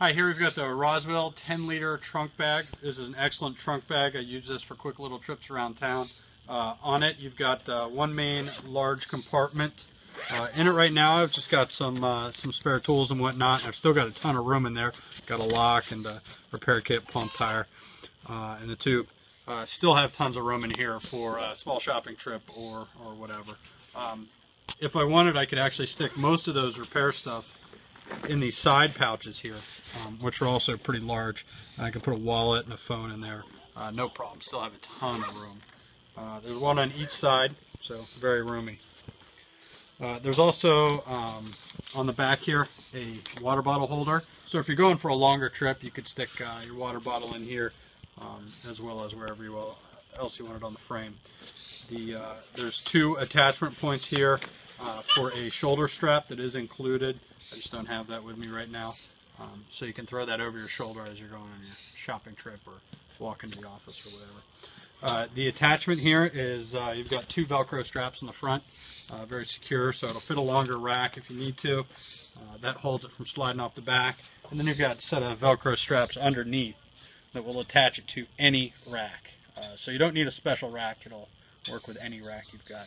Hi, here we've got the Roswheel 10 liter trunk bag. This is an excellent trunk bag. I use this for quick little trips around town. Uh, on it, you've got uh, one main large compartment. Uh, in it right now, I've just got some uh, some spare tools and whatnot. I've still got a ton of room in there. Got a lock and a repair kit, pump tire, uh, and the tube. Uh, still have tons of room in here for a small shopping trip or or whatever. Um, if I wanted, I could actually stick most of those repair stuff in these side pouches here, um, which are also pretty large. I can put a wallet and a phone in there, uh, no problem. Still have a ton of room. Uh, there's one on each side, so very roomy. Uh, there's also um, on the back here a water bottle holder. So if you're going for a longer trip, you could stick uh, your water bottle in here, um, as well as wherever you will, else you want it on the frame. The uh, there's two attachment points here uh, for a shoulder strap that is included. I just don't have that with me right now. Um, so you can throw that over your shoulder as you're going on your shopping trip or walking to the office or whatever. Uh, the attachment here is uh, you've got two Velcro straps in the front, uh, very secure, so it'll fit a longer rack if you need to. Uh, that holds it from sliding off the back. And then you've got a set of Velcro straps underneath that will attach it to any rack. Uh, so you don't need a special rack, it'll work with any rack you've got.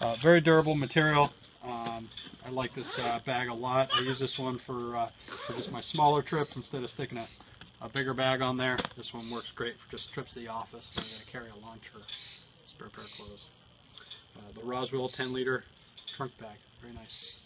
Uh, very durable material. Um, I like this bag a lot. I use this one for, for just my smaller trips instead of sticking a a bigger bag on there. This one works great for just trips to the office. I'm going to carry a lunch or spare pair of clothes. Uh, the Roswheel 10 liter trunk bag. Very nice.